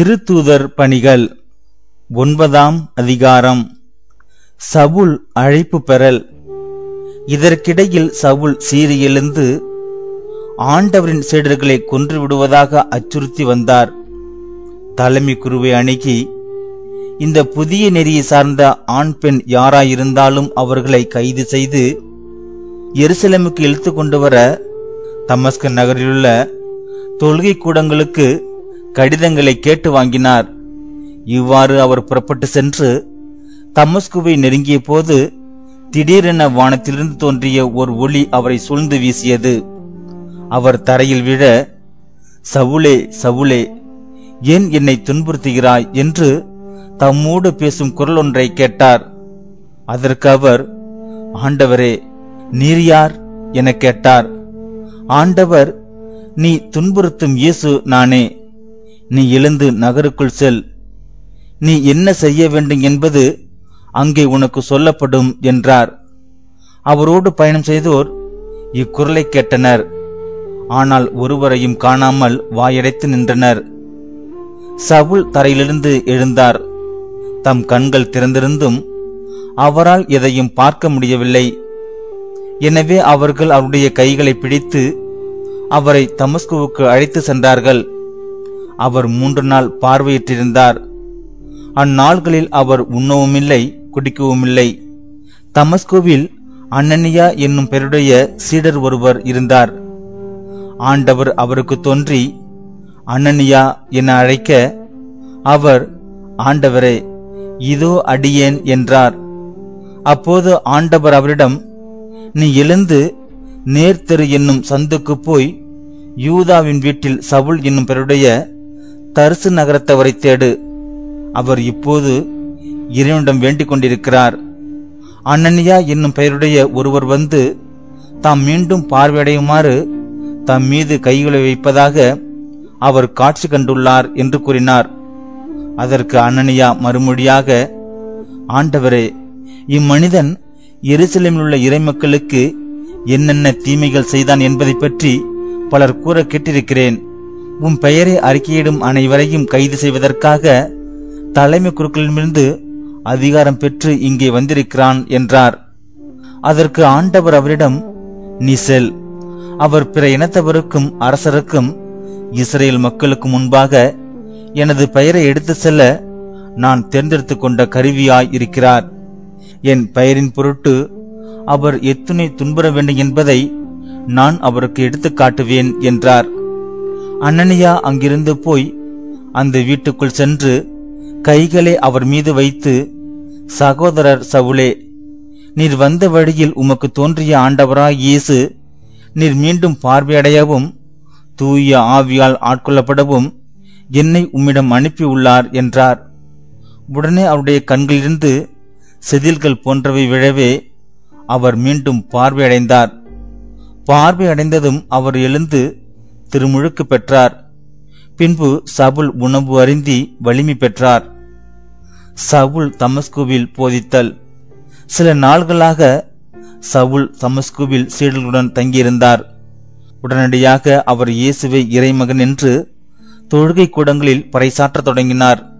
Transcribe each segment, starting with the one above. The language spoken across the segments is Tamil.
திருத்தூதர் பணிகள் ஒன்பதாம் அதிகாரம். சவுல் அழைப்பு பெறல். இதற்கிடையில் சவுல் சீறி ஆண்டவரின் சீடர்களை கொன்று விடுவதாக அச்சுறுத்தி வந்தார். தலைமை குருவை அணுகி இந்த புதிய நெறியை சார்ந்த ஆண் பெண் யாராயிருந்தாலும் அவர்களை கைது செய்து எருசலேமுக்கு இழுத்து கொண்டு வர தமஸ்க நகரிலுள்ள தொழுகை கூடங்களுக்கு கடிதங்களை கேட்டு வாங்கினார். இவ்வாறு அவர் புறப்பட்டு சென்று தமஸ்குவை நெருங்கிய போது திடீரென வானத்திலிருந்து தோன்றிய ஒரு ஒளி அவரை சூழ்ந்து வீசியது. அவர் தரையில் விழ சவுலே சவுலே ஏன் என்னை துன்புறுத்துகிறாய்? என்று தம்மோடு பேசும் குரல் ஒன்றை கேட்டார். அதற்கு அவர் ஆண்டவரே நீர் யார்? என கேட்டார். ஆண்டவர் நீ துன்புறுத்தும் இயேசு நானே. நீ எழுந்து நகருக்குள் செல். நீ என்ன செய்ய வேண்டும் என்பது அங்கே உனக்கு சொல்லப்படும் என்றார். அவரோடு பயணம் செய்தோர் இக்குரலை கேட்டனர். ஆனால் ஒருவரையும் காணாமல் வாயடைத்து நின்றனர். சவுல் தரையிலிருந்து எழுந்தார். தம் கண்கள் திறந்திருந்தும் அவரால் எதையும் பார்க்க முடியவில்லை. எனவே அவர்கள் அவருடைய கைகளை பிடித்து அவரை தமஸ்குவுக்கு அழைத்து சென்றார்கள். அவர் மூன்று நாள் பார்வையிட்டிருந்தார். அந்நாள்களில் அவர் உண்ணவுமில்லை குடிக்கவுமில்லை. தமஸ்கோவில் அன்னனியா என்னும் பெருடைய சீடர் ஒருவர் இருந்தார். ஆண்டவர் அவருக்கு தோன்றி அன்னனியா என அழைக்க அவர் ஆண்டவரே இதோ அடியேன் என்றார். அப்போது ஆண்டவர் அவரிடம் நீ எழுந்து நேர்த்தெரு என்னும் சந்துக்கு போய் யூதாவின் வீட்டில் சவுல் என்னும் பெருடைய தரிசு நகரத்தவரை தேடு. அவர் இப்போது இறைவனிடம் வேண்டிக் கொண்டிருக்கிறார். அனனியா என்னும் பெயருடைய ஒருவர் வந்து தாம் மீண்டும் பார்வையடையுமாறு தம் மீது கைகளை வைப்பதாக அவர் காட்சி கண்டுள்ளார் என்று கூறினார். அதற்கு அனனியா மறுமொழியாக ஆண்டவரே இம்மனிதன் எருசலேமில் உள்ள இறைமக்களுக்கு என்னென்ன தீமைகள் செய்தான் என்பதை பற்றி பலர் கூற கேட்டிருக்கிறேன். உன் பெயரை அறிக்கையிடும் அனைவரையும் கைது செய்வதற்காக தலைமை குருக்களிடமிருந்து அதிகாரம் பெற்று இங்கே வந்திருக்கிறான் என்றார். அதற்கு ஆண்டவர் அவரிடம் நீ செல். அவர் பிற இனத்தவருக்கும் அரசருக்கும் இஸ்ரேல் மக்களுக்கு முன்பாக எனது பெயரை எடுத்து செல்ல நான் தேர்ந்தெடுத்து கொண்ட கருவியாய் இருக்கிறார். என் பெயரின் பொருட்டு அவர் எத்துணை துன்புற வேண்டும் என்பதை நான் அவருக்கு எடுத்து காட்டுவேன் என்றார். அனனியா அங்கிருந்து போய் அந்த வீட்டுக்குள் சென்று கைகளை அவர் மீது வைத்து சகோதரர் சவுலே நீர் வந்த வழியில் உமக்கு தோன்றிய ஆண்டவராய் இயேசு நீர் மீண்டும் பார்வையடையவும் தூய ஆவியால் ஆட்கொள்ளப்படவும் என்னை உம்மிடம் அனுப்பியுள்ளார் என்றார். உடனே அவருடைய கண்களிலிருந்து செதில்கள் போன்றவை விழவே அவர் மீண்டும் பார்வையடைந்தார். பார்வையடைந்ததும் அவர் எழுந்து திருமுழுக்கு பெற்றார். பின்பு சவுல் உணவு அருந்தி வலிமை பெற்றார். சவுல் தமஸ்குவில் போதித்தல். சில நாள்களாக சவுல் தமஸ்குவில் சீடர்களுடன் தங்கியிருந்தார். உடனடியாக அவர் இயேசுவை இறைமகன் என்று தொழுகை கூடங்களில் பறைசாற்றத் தொடங்கினார்.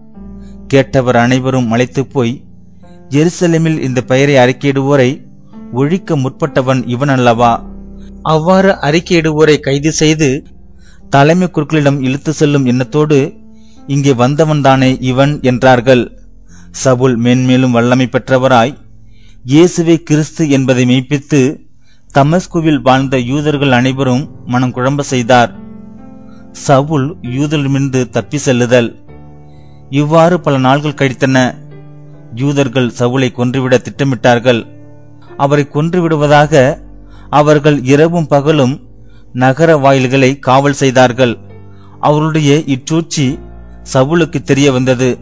கேட்டவர் அனைவரும் மலைத்துப் போய் எருசலேமில் இந்த பெயரை அறிக்கையிடுவோரை ஒழிக்க முற்பட்டவன் இவன் அல்லவா? அவ்வாறு அறிக்கையிடுவோரை கைது செய்து தலைமை குருக்களிடம் இழுத்து செல்லும் எண்ணத்தோடு இங்கே வந்தவன்தானே இவன்? என்றார்கள். சவுல் மேன்மேலும் வல்லமை பெற்றவராய் இயேசுவே கிறிஸ்து என்பதை மெய்ப்பித்து தமஸ்குவில் வாழ்ந்த யூதர்கள் அனைவரும் மனம் குழம்ப செய்தார். சவுல் யூதரிடமிருந்து தப்பி செல்லுதல். இவ்வாறு பல நாள்கள் கழித்தன யூதர்கள் சவுலை கொன்றுவிட திட்டமிட்டார்கள். அவரை கொன்றுவிடுவதாக அவர்கள் இரவும் பகலும் நகர வாயில்களை காவல் செய்தார்கள். அவருடைய இச்சூழ்ச்சி சவுலுக்கு தெரிய வந்தது.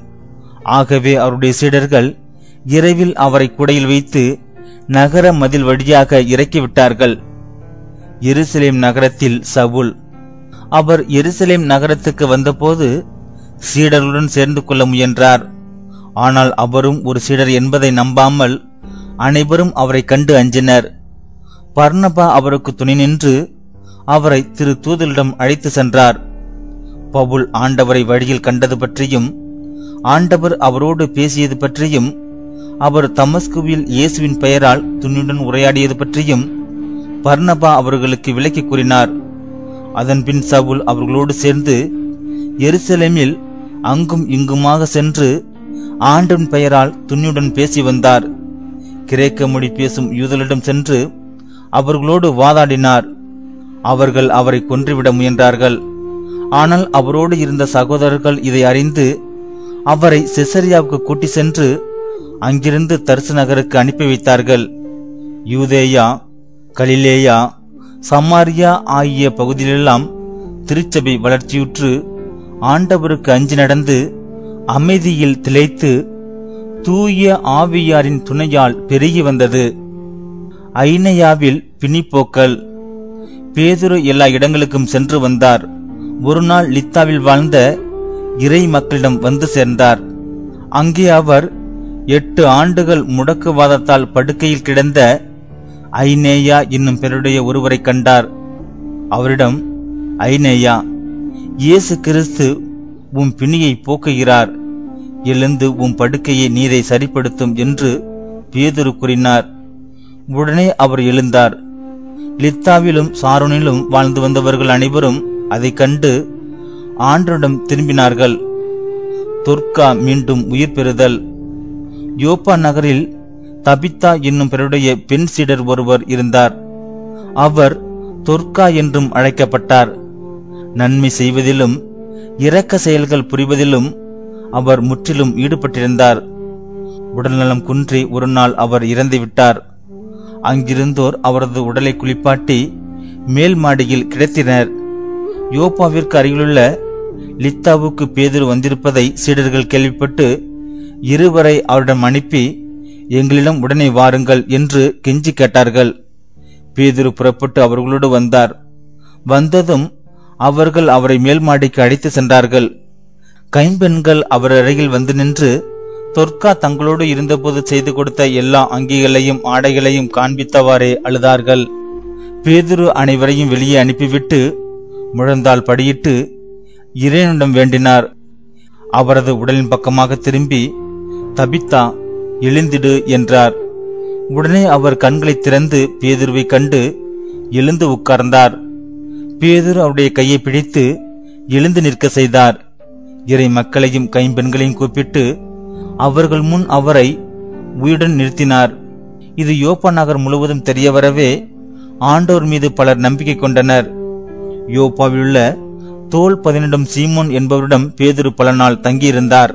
ஆகவே அவருடைய சீடர்கள் இரவில் அவரை குடையில் வைத்து நகர மதில் வழியாக இறக்கிவிட்டார்கள். எருசலேம் நகரத்தில் சவுல். அவர் எருசலேம் நகரத்துக்கு வந்தபோது சீடருடன் சேர்ந்து கொள்ள முயன்றார். ஆனால் அவரும் ஒரு சீடர் என்பதை நம்பாமல் அனைவரும் அவரை கண்டு அஞ்சினர். பர்ணபா அவருக்கு துணை நின்று அவரை திரு தூதலிடம் அழைத்து சென்றார். பவுல் ஆண்டவரை வழியில் கண்டது பற்றியும் ஆண்டவர் அவரோடு பேசியது பற்றியும் அவர் தமஸ்குவில் இயேசுவின் பெயரால் துணியுடன் உரையாடியது பற்றியும் பர்ணபா அவர்களுக்கு விளக்கி கூறினார். அதன்பின் சவுல் அவர்களோடு சேர்ந்து எருசலேமில் அங்கும் இங்குமாக சென்று ஆண்டின் பெயரால் துணியுடன் பேசி வந்தார். கிரேக்க மொழி பேசும் யூதலிடம் சென்று அவர்களோடு வாதாடினார். அவர்கள் அவரை கொன்றுவிட முயன்றார்கள். ஆனால் அவரோடு இருந்த சகோதரர்கள் இதை அறிந்து அவரை செசரியாவுக்கு கூட்டி சென்று அங்கிருந்து தர்சு நகருக்கு அனுப்பி வைத்தார்கள். யூதேயா கலிலேயா சமாரியா ஆகிய பகுதியிலெல்லாம் திருச்சபை வளர்ச்சியுற்று ஆண்டவருக்கு அஞ்சு நடந்து அமைதியில் திளைத்து தூய ஆவியாரின் துணையால் பெருகி வந்தது. ஐனையாவில் பிணிப்போக்கல். பேதுரு எல்லா இடங்களுக்கும் சென்று வந்தார். ஒரு நாள் லித்தாவில் வாழ்ந்த இறை மக்களிடம் வந்து சேர்ந்தார். அங்கே அவர் எட்டு ஆண்டுகள் முடக்குவாதத்தால் படுக்கையில் கிடந்த ஐநேயா என்னும் பெருடைய ஒருவரை கண்டார். அவரிடம் ஐநேயா இயேசு கிறிஸ்து உம் பிணியை போக்குகிறார். எழுந்து உம் படுக்கையை நீரை சரிப்படுத்தும் என்று பேதுரு கூறினார். உடனே அவர் எழுந்தார். லித்தாவிலும் சாரோனிலும் வாழ்ந்து வந்தவர்கள் அனைவரும் அதை கண்டு ஆண்டரிடம் திரும்பினார்கள். தொர்கா மீண்டும் உயிர் பெறுதல். யோப்பா நகரில் தபித்தா என்னும் பெருடைய பெண் சீடர் ஒருவர் இருந்தார். அவர் தொர்கா என்றும் அழைக்கப்பட்டார். நன்மை செய்வதிலும் இரக்க செயல்கள் புரிவதிலும் அவர் முற்றிலும் ஈடுபட்டிருந்தார். உடல்நலம் குன்றி ஒரு நாள் அவர் இறந்துவிட்டார். அங்கிருந்தோர் அவரது உடலை குளிப்பாட்டி மேல் மாடியில் கிடத்தினர். யோப்பாவிற்கு அருகிலுள்ள லித்தாவுக்கு பேதிரு வந்திருப்பதை சீடர்கள் கேள்விப்பட்டு இருவரை அவரிடம் அனுப்பி எங்களிடம் உடனே வாருங்கள் என்று கெஞ்சி கேட்டார்கள். பேதுரு புறப்பட்டு அவர்களோடு வந்தார். வந்ததும் அவர்கள் அவரை மேல் மாடிக்கு அழைத்து சென்றார்கள். கைம்பெண்கள் அவர் அருகில் வந்து நின்று தொர்க்கா தங்களோடு இருந்தபோது செய்து கொடுத்த எல்லா அங்கிகளையும் ஆடைகளையும் காண்பித்தவாறே அழுதார்கள். பேதுரு அனைவரையும் வெளியே அனுப்பிவிட்டு முழந்தால் படியிட்டு இறைவனிடம் வேண்டினார். அவரது உடலின் பக்கமாக திரும்பி தபித்தா எழுந்திடு என்றார். உடனே அவர் கண்களை திறந்து பேதுருவை கண்டு எழுந்து உட்கார்ந்தார். பேதுரு அவருடைய கையை பிடித்து எழுந்து நிற்க செய்தார். இறை மக்களையும் கைம்பெண்களையும் கூப்பிட்டு அவர்கள் முன் அவரை உயிருடன் நிறுத்தினார். இது யோப்பா நகர் முழுவதும் தெரிய வரவே ஆண்டோர் மீது பலர் நம்பிக்கை கொண்டனர். யோப்பாவிலுள்ள தோல் பதினெடும் சீமோன் என்பவரிடம் பேதுரு பல நாள் தங்கியிருந்தார்.